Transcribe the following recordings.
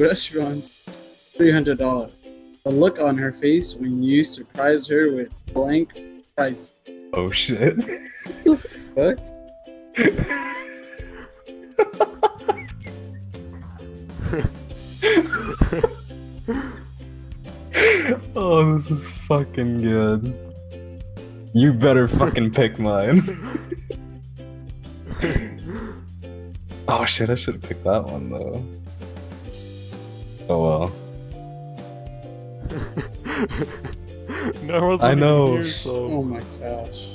restaurant, three hundred dollars. The look on her face when you surprise her with blank price. Oh shit. The fuck? oh, this is fucking good. You better fucking pick mine. oh shit, I should have picked that one though. Oh well. Narwal's I know. Here, so. Oh my gosh.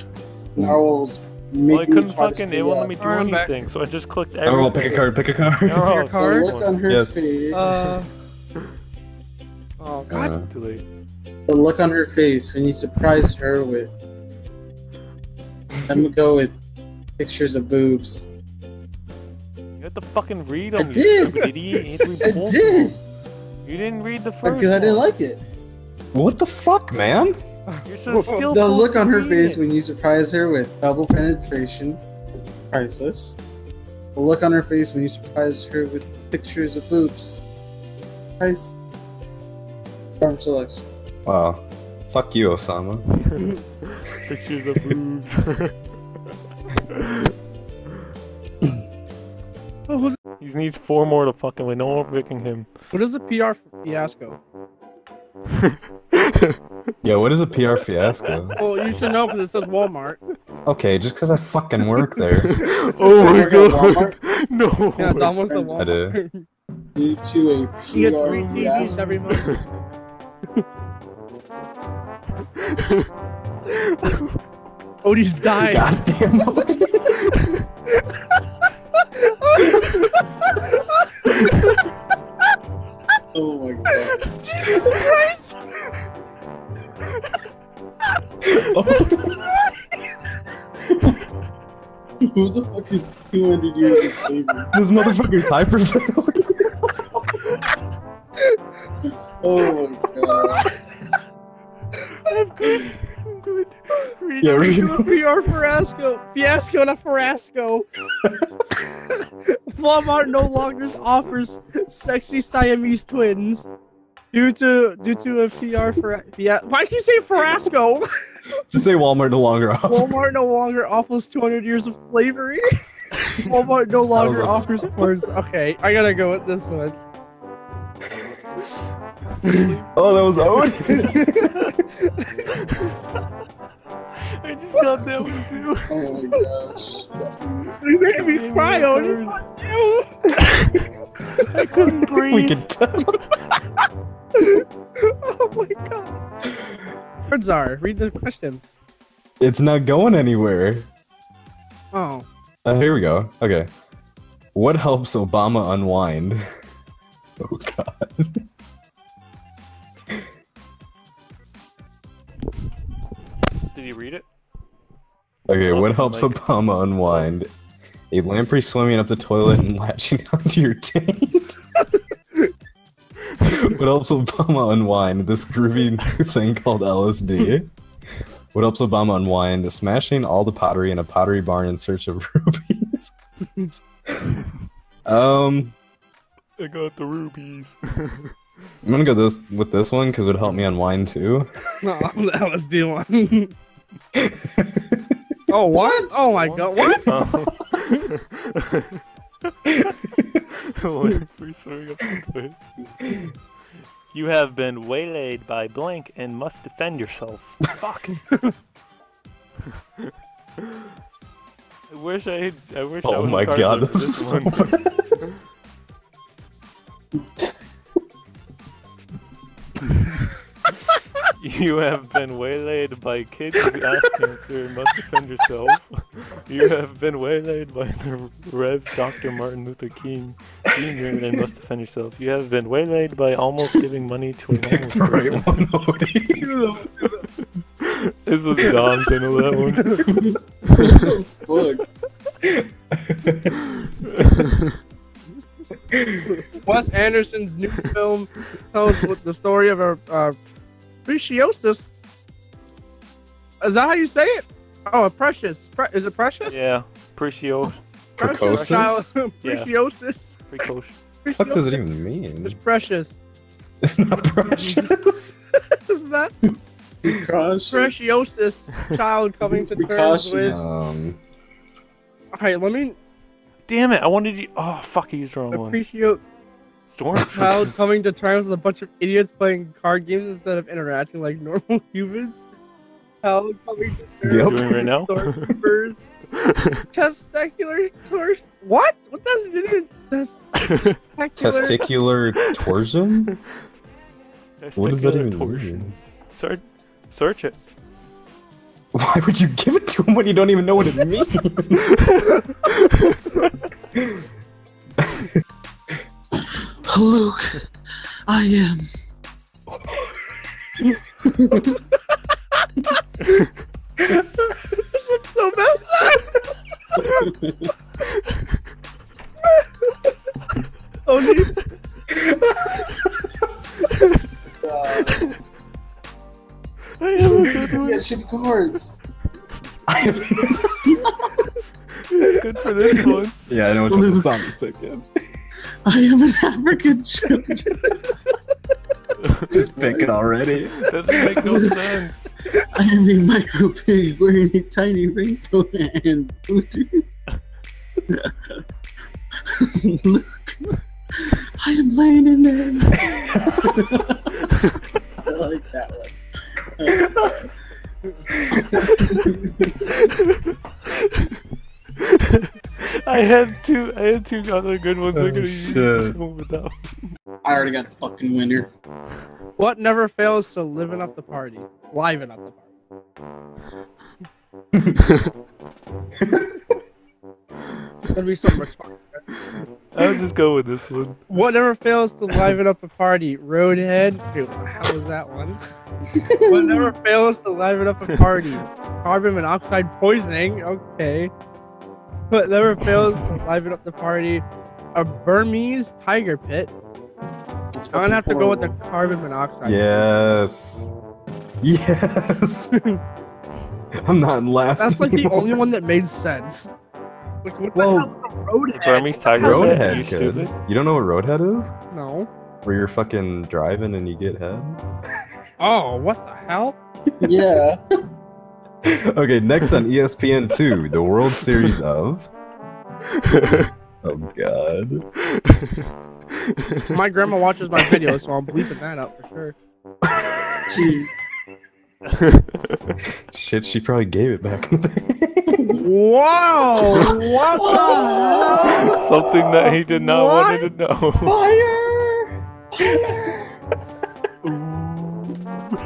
Narwals Well, I couldn't fucking. stay It won't let me do Alright, I'm back. anything, so I just clicked Oh everything. well, pick a card, pick a card. Narwal, Pick a card? The look on her Yes. face. Uh. Oh god. Uh, Too late. the look on her face when you surprise her with. Let me go with pictures of boobs. You had to fucking read them, you did. stupid idiot. You had to read I both of did them. You didn't read the first because I didn't like it. what the fuck, man? You're so The look on her face it. when you surprise her with double penetration, priceless. The look on her face when you surprise her with pictures of boobs, price. Farm selection. Wow. Fuck you, Osama. Pictures of boobs. Oh, who's- he needs four more to fucking win. No one picking him. what is a PR fiasco? Yo, what is a PR fiasco? Well, you should know because it says Walmart. Okay, just because I fucking work there. Oh, oh my god. No. Yeah, Dom works at Walmart. I Walmart. Due to a PR he gets free TVs fiasco. every month. Odie's dying. Goddamn. Oh my god. Jesus Christ. Who the fuck is 200 years of slavery? this motherfucker's hyperventilating. Oh my god. Read Yeah, read Do a PR fiasco. Fiasco, not fiasco. Walmart no longer offers sexy Siamese twins due to due to a PR for yeah. Why can you say fiasco? Just say Walmart no longer offers. Walmart no longer offers 200 years of slavery. Walmart no longer offers words. Okay, I gotta go with this one. Oh, that was Owen. I just that one too. Oh my gosh. You making me cry, Odie. Fuck you. I couldn't breathe. we can tell. Oh my god. Words are. read the question. It's not going anywhere. Oh. Uh, here we go. Okay. What helps Obama unwind? Oh god. Did you read it? Okay, what helps mic. Obama unwind? A lamprey swimming up the toilet and latching onto your taint? what helps Obama unwind? This groovy new thing called LSD? What helps Obama unwind? Smashing all the pottery in a pottery barn in search of rubies? um, I got the rubies. I'm gonna go this with this one because it would help me unwind too. No, the LSD one. Oh, what? Oh my god, what? Oh. Lamprey swimming up. You have been waylaid by blank and must defend yourself. Fuck. I wish I. I wish. I Oh was my god, of this is so You have been waylaid by kids with ass cancer and must defend yourself. You have been waylaid by the Rev Dr. Martin Luther King Jr. and must defend yourself. You have been waylaid by almost giving money to a Pick homeless the right person. one, Odie. This was Dom's, I know that one. Fuck. Wes Anderson's new film tells the story of a uh, preciosis. Is that how you say it? Oh, precious. Pre- is it precious? Yeah, Precio, Precious. Precocious? child- Yeah. Preciosus. Precoce. What fuck does it even mean? It's precious. It's not precious. Isn't that Precocious. preciosus child coming It's to terms with? um, Alright, let me Damn it! I wanted you. Oh fuck! I used the wrong one. Appreciate Storm. child coming to terms with a bunch of idiots playing card games instead of interacting like normal humans. Child coming to terms Yep. with Doing right now. stormtroopers. Testicular torsion. What? What does it even? Testicular. testicular torsion? What does that Testicular even torsion. mean? Search, search it. Why would you give it to him when you don't even know what it means? Luke, I am. This one's so bad. oh, dude. I have a You good one. had shitty cards. It's good for this one. yeah, I know what Luke. song is picking. I am an African children. Just pick it already. Doesn't make no sense. I am a micro pig wearing a tiny ringtone and Bluetooth. Luke, I am laying in there. I like that I had two. I had two other good ones. Oh, I could have used shit. one without. I already got a fucking winner. What never fails to liven up the party? Liven up the party. It's gonna be some retarded. I'll just go with this one. What never fails to liven up a party? Roadhead. Dude, how was that one? what never fails to liven up a party? Carbon monoxide poisoning. Okay. What never fails to liven up the party? A Burmese tiger pit. It's I'm gonna have to go with the carbon monoxide. Yes. Yes. I'm not in last. That's like the only one that made sense. Like what Well, the hell roadhead? Burmese tiger. Roadhead you could. stupid. You don't know what Roadhead is? No. Where you're fucking driving and you get head? Oh, what the hell? Yeah. okay, next on E ESPN2, the World Series of. Oh god. My grandma watches my videos, so I'm bleeping that out for sure. Jeez. Shit, she probably gave it back in the day. Wow! What the Something that he did not want to know. Fire!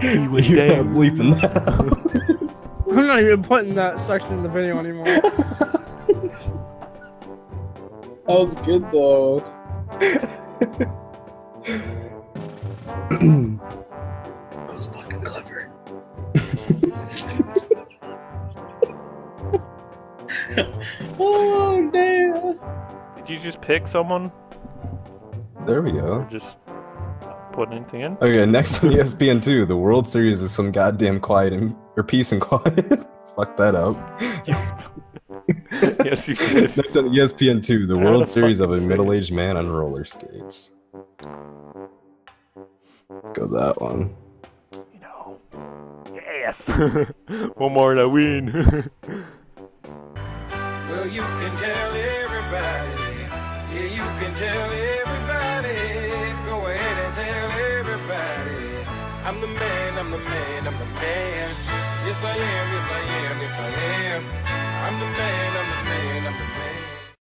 he was You're dead. not bleeping that out. I'm not even putting that section in the video anymore. That was good though. That was fucking clever. oh damn! Did you just pick someone? there we Or go. just not put anything in? Okay, next on E ESPN2, the World Series is some goddamn quiet and or peace and quiet. Fuck that up. yes, you did. Next on E ESPN2, the How World Series of a middle-aged man on roller skates. Let's go that one. You know. Yes. One more to win. Well, you can tell everybody. Yeah, you can tell everybody. Go ahead and tell everybody. I'm the man, I'm the man, I'm the man. Yes, I am, yes, I am, yes, I am. I'm the man, I'm the man, I'm the man.